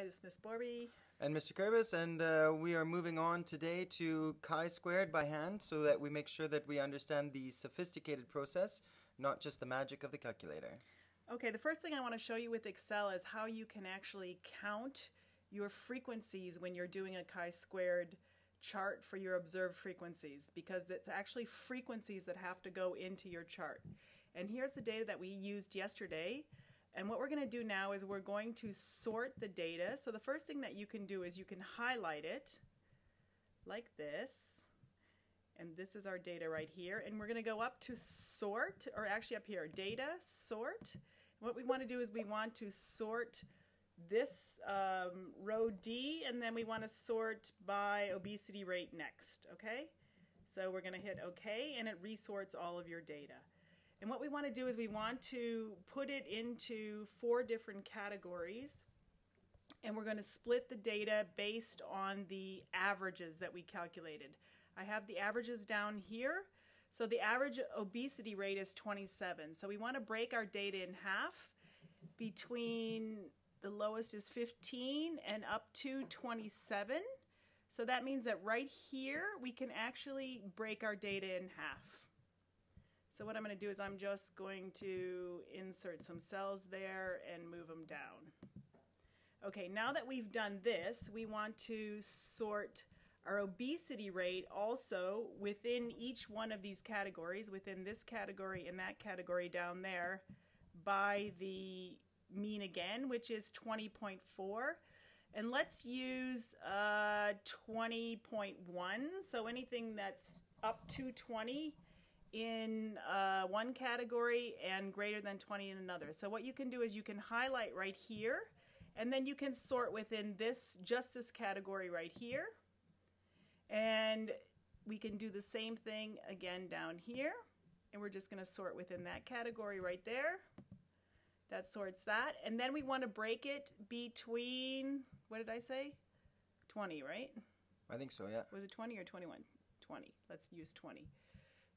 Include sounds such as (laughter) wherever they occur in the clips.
Hi, this is Miss Borby. And Mr. Kurbis, and uh, we are moving on today to chi-squared by hand so that we make sure that we understand the sophisticated process, not just the magic of the calculator. Okay, the first thing I want to show you with Excel is how you can actually count your frequencies when you're doing a chi-squared chart for your observed frequencies because it's actually frequencies that have to go into your chart. And here's the data that we used yesterday. And what we're going to do now is we're going to sort the data. So the first thing that you can do is you can highlight it like this. And this is our data right here. And we're going to go up to sort, or actually up here, data, sort. What we want to do is we want to sort this um, row D, and then we want to sort by obesity rate next, okay? So we're going to hit OK, and it resorts all of your data. And what we want to do is we want to put it into four different categories and we're going to split the data based on the averages that we calculated. I have the averages down here. So the average obesity rate is 27. So we want to break our data in half between the lowest is 15 and up to 27. So that means that right here we can actually break our data in half. So what I'm going to do is I'm just going to insert some cells there and move them down. Okay, now that we've done this, we want to sort our obesity rate also within each one of these categories, within this category and that category down there, by the mean again, which is 20.4. And let's use uh, 20.1. So anything that's up to 20 in uh, one category and greater than 20 in another. So what you can do is you can highlight right here and then you can sort within this, just this category right here. And we can do the same thing again down here. And we're just going to sort within that category right there. That sorts that. And then we want to break it between, what did I say? 20, right? I think so, yeah. Was it 20 or 21? 20. Let's use 20.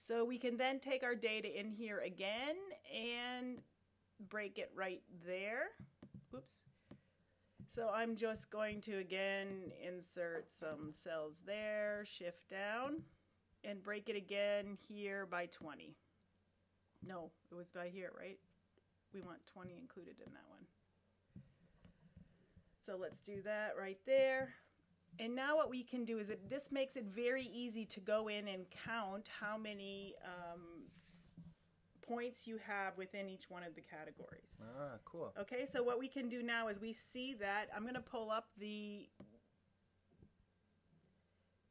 So we can then take our data in here again and break it right there. Oops. So I'm just going to again insert some cells there, shift down, and break it again here by 20. No, it was by here, right? We want 20 included in that one. So let's do that right there. And now what we can do is it, this makes it very easy to go in and count how many um, points you have within each one of the categories. Ah, cool. Okay, so what we can do now is we see that, I'm going to pull up the,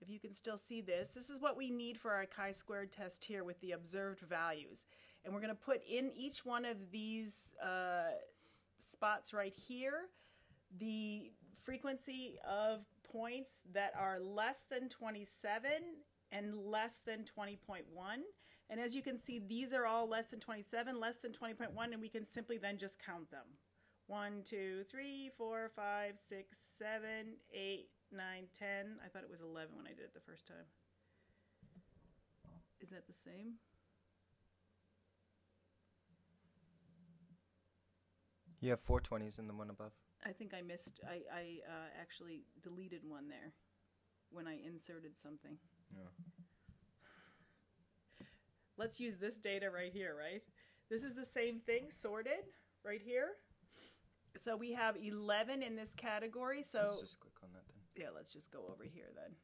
if you can still see this, this is what we need for our chi-squared test here with the observed values. And we're going to put in each one of these uh, spots right here the frequency of points that are less than 27 and less than 20.1. And as you can see, these are all less than 27, less than 20.1, and we can simply then just count them. 1, 2, 3, 4, 5, 6, 7, 8, 9, 10. I thought it was 11 when I did it the first time. Is that the same? You have four twenties in the one above. I think I missed, I, I uh, actually deleted one there when I inserted something. Yeah. Let's use this data right here, right? This is the same thing, sorted, right here. So we have 11 in this category, so... Let's just click on that then. Yeah, let's just go over here then.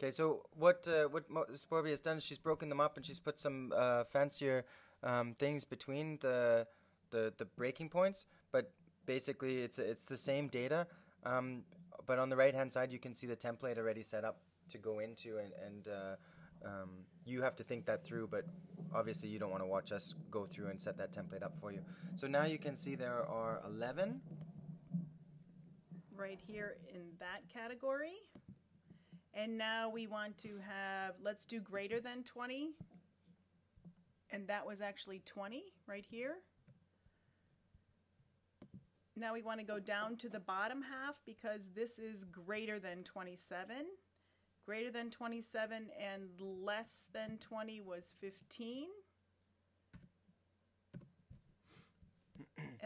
Okay, so what uh, what Sporby has done is she's broken them up and she's put some uh, fancier um, things between the, the the breaking points, but basically it's it's the same data, um, but on the right hand side you can see the template already set up to go into, and and uh, um, you have to think that through. But obviously you don't want to watch us go through and set that template up for you. So now you can see there are 11 right here in that category. And now we want to have, let's do greater than 20. And that was actually 20 right here. Now we want to go down to the bottom half because this is greater than 27. Greater than 27 and less than 20 was 15.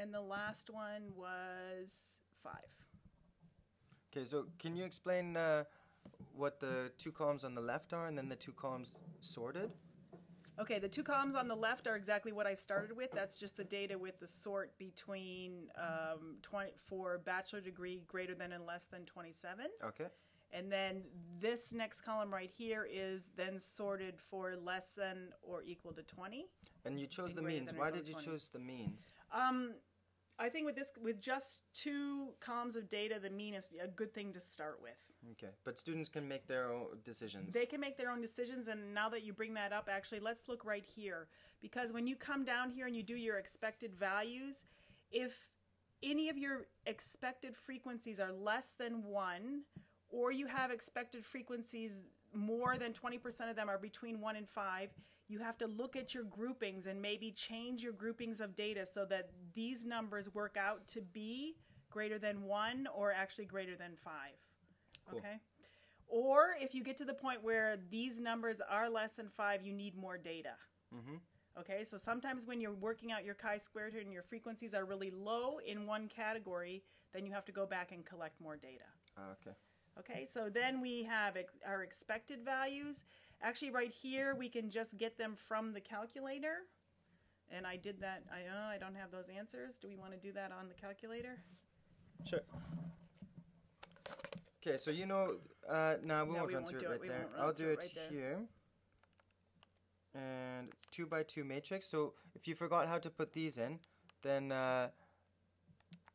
and the last one was 5. Okay, so can you explain uh, what the two columns on the left are and then the two columns sorted? Okay, the two columns on the left are exactly what I started with. That's just the data with the sort between um, 20, for bachelor degree greater than and less than 27. Okay. And then this next column right here is then sorted for less than or equal to 20. And you chose And the means. Why did you 20. choose the means? Um, I think with this, with just two columns of data, the mean is a good thing to start with. Okay, but students can make their own decisions. They can make their own decisions, and now that you bring that up, actually, let's look right here. Because when you come down here and you do your expected values, if any of your expected frequencies are less than one, or you have expected frequencies more than 20% of them are between one and five, you have to look at your groupings and maybe change your groupings of data so that these numbers work out to be greater than one or actually greater than five. Cool. Okay. Or if you get to the point where these numbers are less than five, you need more data. Mm-hmm. Okay, so sometimes when you're working out your chi-squared and your frequencies are really low in one category, then you have to go back and collect more data. Ah, okay. Okay, so then we have ex- our expected values. Actually, right here, we can just get them from the calculator. And I did that. I uh, I don't have those answers. Do we want to do that on the calculator? Sure. Okay, so you know, uh, no, we No, won't we run won't through it it. right We there. I'll do it it right there. here. And it's two by two matrix. So if you forgot how to put these in, then uh,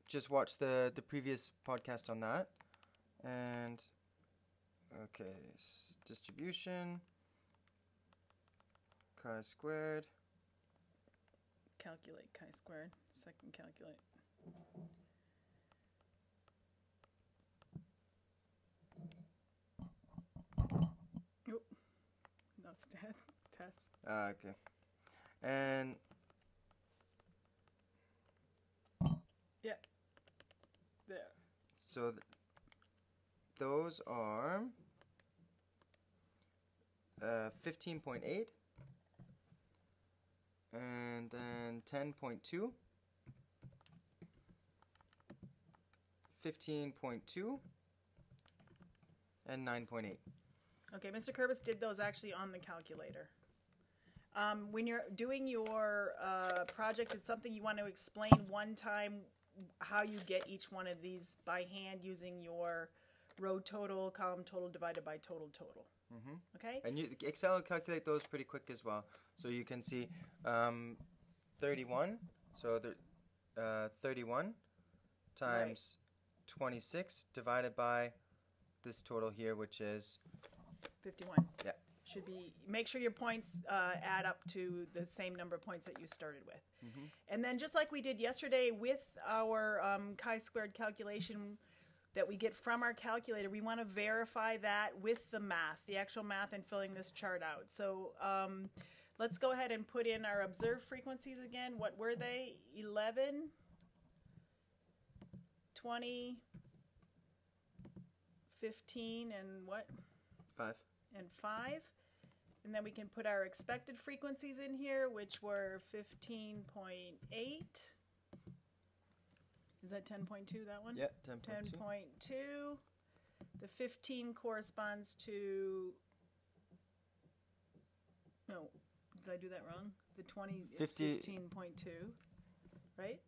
just watch the the previous podcast on that. And okay, s- distribution, chi squared. Calculate chi-squared. Second calculate. Oop. No Ah, okay. And yeah, There. So th- those are uh, 15.8 and then 10.2 15.2 and 9.8 Okay, Mr. Kurbis did those actually on the calculator. Um, when you're doing your uh, project, it's something you want to explain one time how you get each one of these by hand using your row total, column total divided by total total. Mhm. Okay? and you, excel will calculate those pretty quick as well so you can see um, 31 so the, uh, 31 times 26 divided by this total here which is 51. Yeah. Should be, make sure your points uh, add up to the same number of points that you started with. Mhm. And then just like we did yesterday with our um, chi-squared calculation that we get from our calculator, we want to verify that with the math, the actual math and filling this chart out. So um, let's go ahead and put in our observed frequencies again. What were they? 11, 20, 15, and what? 5 and 5. And then we can put our expected frequencies in here, which were 15.8. Is that 10.2, that one? yeah 10.2 10.2. The 15 corresponds to. No, did I do that wrong? The 20 is 15.2, right?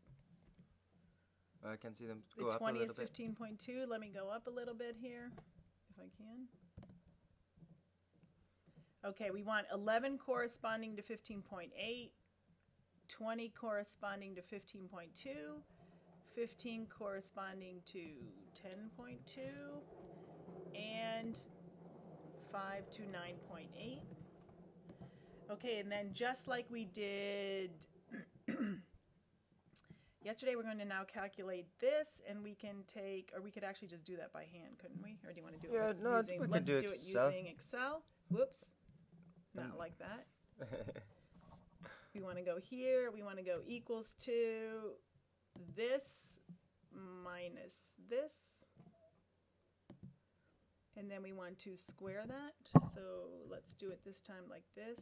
I can see them The go up a 20 little is bit 15.2. Let me go up a little bit here, if I can. Okay, we want 11 corresponding to 15.8, 20 corresponding to 15.2, 15 corresponding to 10.2, and 5 to 9.8. Okay, and then just like we did (clears throat) Yesterday, we're going to now calculate this, and we can take, or we could actually just do that by hand, couldn't we? Or do you want to do Yeah, it no, using, we can let's do do, Excel. it using Excel. Whoops. Not Mm. like that. (laughs) We want to go here. We want to go equals to this minus this. And then we want to square that. So let's do it this time like this.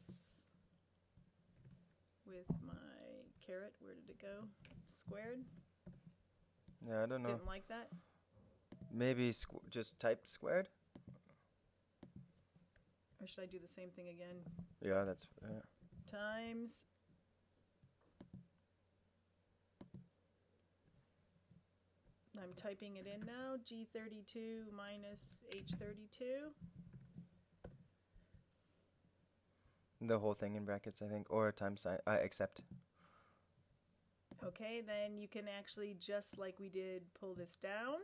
With my caret, where did it go? Squared. yeah I don't know Didn't like that. maybe squ- just type squared. Or should I do the same thing again? Yeah, that's uh, Times I'm typing it in now. G32 minus H32. the whole thing in brackets, I think, or times sign uh, except. Okay, then you can actually, just like we did, pull this down.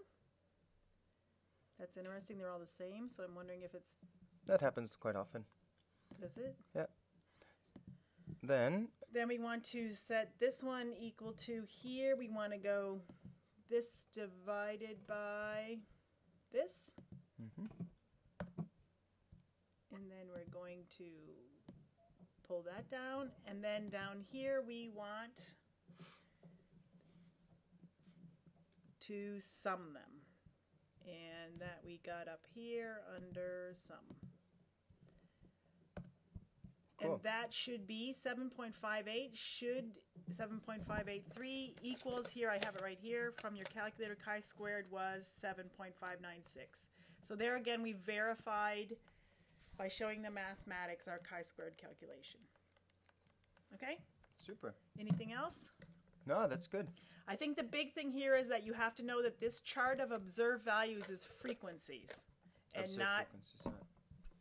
That's interesting. They're all the same, so I'm wondering if it's, That happens quite often. does it? Yeah. Then Then we want to set this one equal to here. We want to go this divided by this. Mhm. And then we're going to pull that down. And then down here we want to sum them. And that we got up here under sum. Cool. And that should be 7.58 should 7.583 equals here I have it right here from your calculator chi squared was 7.596. So there again we verified by showing the mathematics our chi squared calculation. Okay? super. Anything else? No, that's good. I think the big thing here is that you have to know that this chart of observed values is frequencies and not frequencies.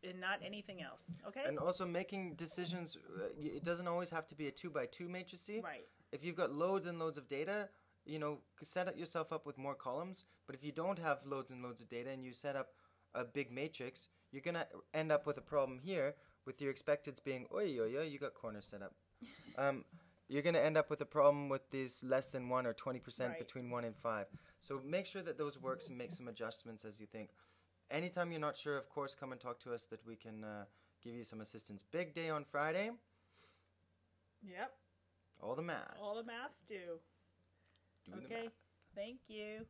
And not anything else. Okay? And also making decisions, uh, it doesn't always have to be a two by two matrix. right. If you've got loads and loads of data, you know, set up yourself up with more columns. But if you don't have loads and loads of data and you set up a big matrix, you're gonna end up with a problem here with your expecteds being oi oi oi. You got corners set up. (laughs) Um, you're gonna end up with a problem with these less than one or twenty percent Right. between one and five. So make sure that those works and make some adjustments as you think. Anytime you're not sure, of course, come and talk to us that we can uh, give you some assistance. Big day on Friday. Yep. All the math. All the maths do. Do the Okay. math. Thank you.